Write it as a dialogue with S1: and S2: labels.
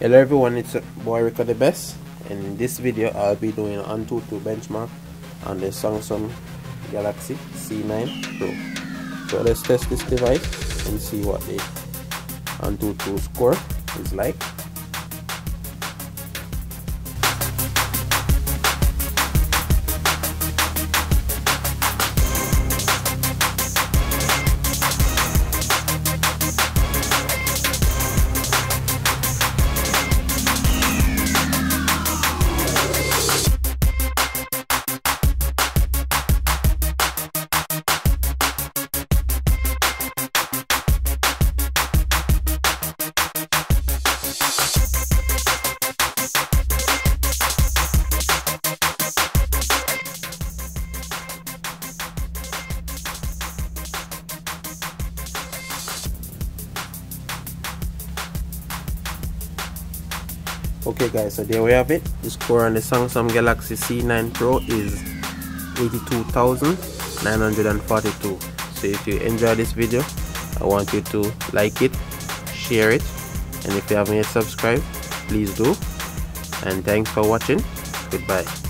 S1: Hello everyone, it's boy Rico the best and in this video I'll be doing an Antutu benchmark on the Samsung Galaxy C9 Pro. So let's test this device and see what the Antutu score is like. Okay guys so there we have it. The score on the samsung galaxy c9 pro is 82942 so if you enjoy this video i want you to like it share it and if you haven't yet subscribed please do. And thanks for watching. Goodbye